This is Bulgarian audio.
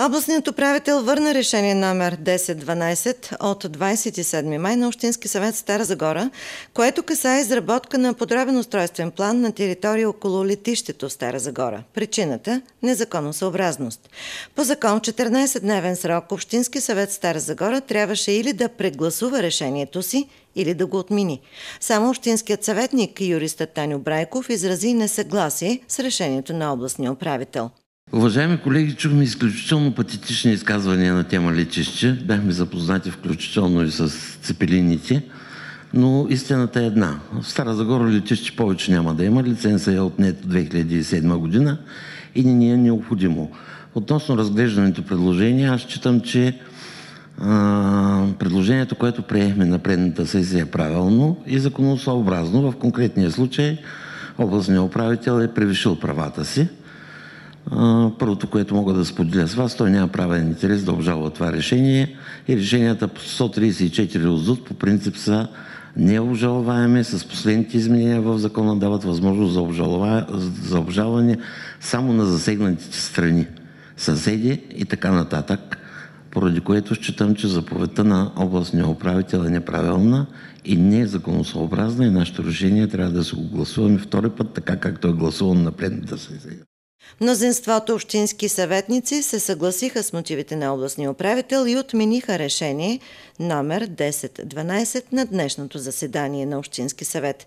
Областният управител върна решение номер 1012 от 27 май на Общински съвет Стара Загора, което каса изработка на подробен устройствен план на територия около летището в Стара Загора. Причината – незаконосъобразност. По закон 14-дневен срок Общински съвет Стара Загора трябваше или да прегласува решението си, или да го отмини. Само Общинският съветник, юристът Таню Брайков, изрази несъгласие с решението на областния управител. Уважаеми колеги, чухме изключително патетични изказвания на тема летище. Бяхме запознати включително и с цепелините. Но истината е една. В Стара Загора летище повече няма да има. Лиценза е отнет 2007 година и не ни е необходимо. Относно разглеждането предложения, аз считам, че а, предложението, което приехме на предната сесия е правилно и законосъобразно. В конкретния случай областният управител е превишил правата си. Първото, което мога да споделя с вас, той няма правен интерес да обжалва това решение и решенията по 134 от по принцип са необжалваеми. С последните изменения в закона дават възможност за, обжалва, за обжалване само на засегнатите страни, съседи и така нататък, поради което считам, че заповедта на областния управител е неправилна и не е законосъобразна и нашето решение трябва да се го гласуваме втори път, така както е гласувано на предната сесия. Мнозинството общински съветници се съгласиха с мотивите на областния управител и отмениха решение номер 1012 на днешното заседание на Общински съвет.